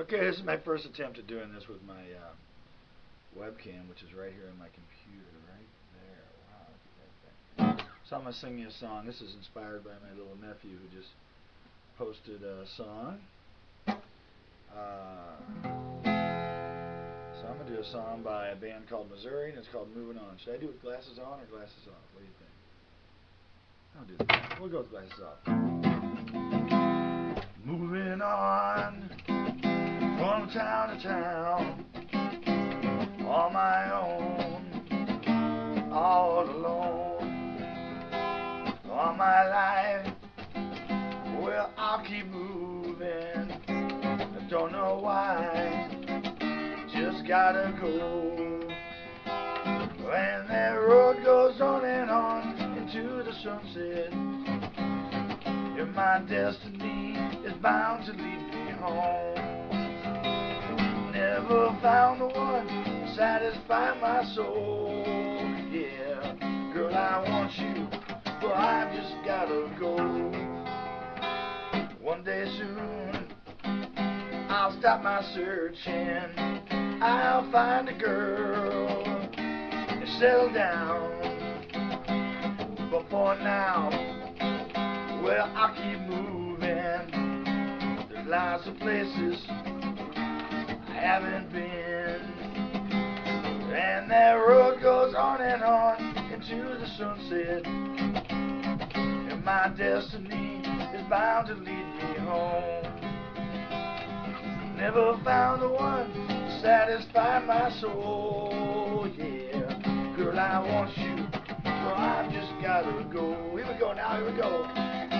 Okay, this is my first attempt at doing this with my uh, webcam, which is right here on my computer, right there. Wow. So I'm going to sing you a song. This is inspired by my little nephew who just posted a song. Uh, so I'm going to do a song by a band called Missouri, and it's called Moving On. Should I do it with glasses on or glasses off? What do you think? I'll do that. We'll go with glasses off. Moving on town to town on my own, all alone. All my life, well, I'll keep moving. I don't know why, just gotta go. And that road goes on and on into the sunset. If my destiny is bound to lead me home. Never found the one to satisfy my soul. Yeah, girl, I want you, but I've just gotta go. One day soon, I'll stop my searching. I'll find a girl and settle down. But for now, well, I'll keep moving. There's lots of places I haven't been. And that road goes on and on into the sunset. And my destiny is bound to lead me home. Never found the one to satisfy my soul. Yeah, girl, I want you. Well, I've just gotta go. Here we go now, here we go.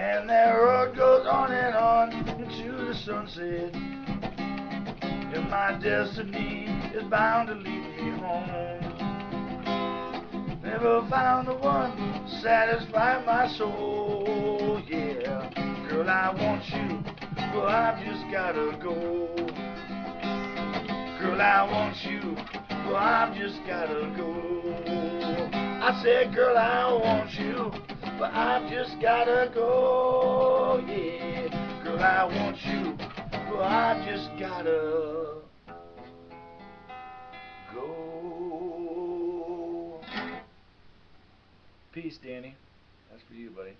And that road goes on and on into the sunset. And my destiny is bound to lead me home. Never found the one to satisfy my soul. Yeah, girl, I want you, but I've just gotta go. Girl, I want you, but I've just gotta go. I said, girl, I want you, but I've just gotta go. Yeah, girl, I want you, but I've just gotta go. Peace, Danny. That's for you, buddy.